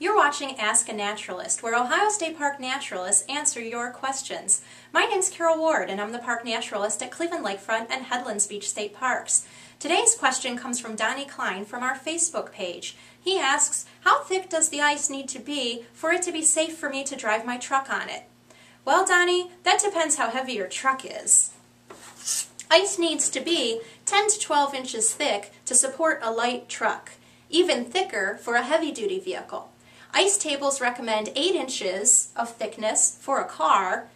You're watching Ask a Naturalist, where Ohio State Park naturalists answer your questions. My name's Carol Ward, and I'm the park naturalist at Cleveland Lakefront and Headlands Beach State Parks. Today's question comes from Donnie Klein from our Facebook page. He asks, How thick does the ice need to be for it to be safe for me to drive my truck on it? Well, Donnie, that depends how heavy your truck is. Ice needs to be 10 to 12 inches thick to support a light truck, even thicker for a heavy-duty vehicle. Ice tables recommend 8 inches of thickness for a car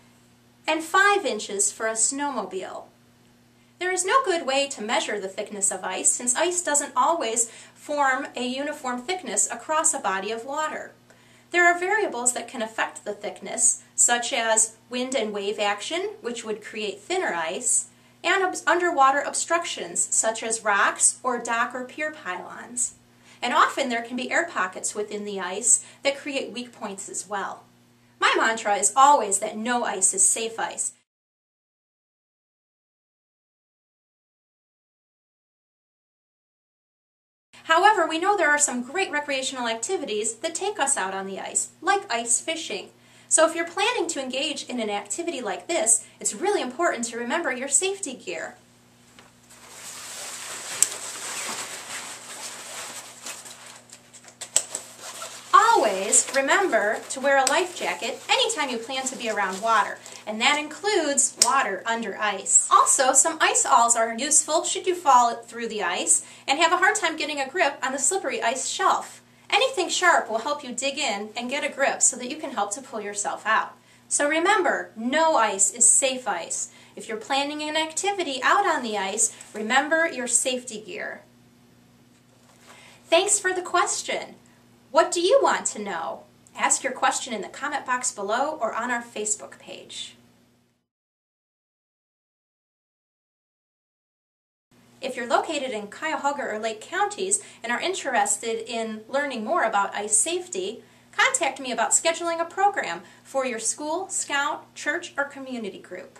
and 5 inches for a snowmobile. There is no good way to measure the thickness of ice since ice doesn't always form a uniform thickness across a body of water. There are variables that can affect the thickness, such as wind and wave action, which would create thinner ice, and underwater obstructions, such as rocks or dock or pier pylons. And often there can be air pockets within the ice that create weak points as well. My mantra is always that no ice is safe ice. However, we know there are some great recreational activities that take us out on the ice, like ice fishing. So if you're planning to engage in an activity like this, it's really important to remember your safety gear. Always remember to wear a life jacket anytime you plan to be around water, and that includes water under ice. Also, some ice awls are useful should you fall through the ice and have a hard time getting a grip on the slippery ice shelf. Anything sharp will help you dig in and get a grip so that you can help to pull yourself out. So remember, no ice is safe ice. If you're planning an activity out on the ice, remember your safety gear. Thanks for the question. What do you want to know? Ask your question in the comment box below or on our Facebook page. If you're located in Cuyahoga or Lake counties and are interested in learning more about ice safety, contact me about scheduling a program for your school, scout, church, or community group.